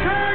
Hey!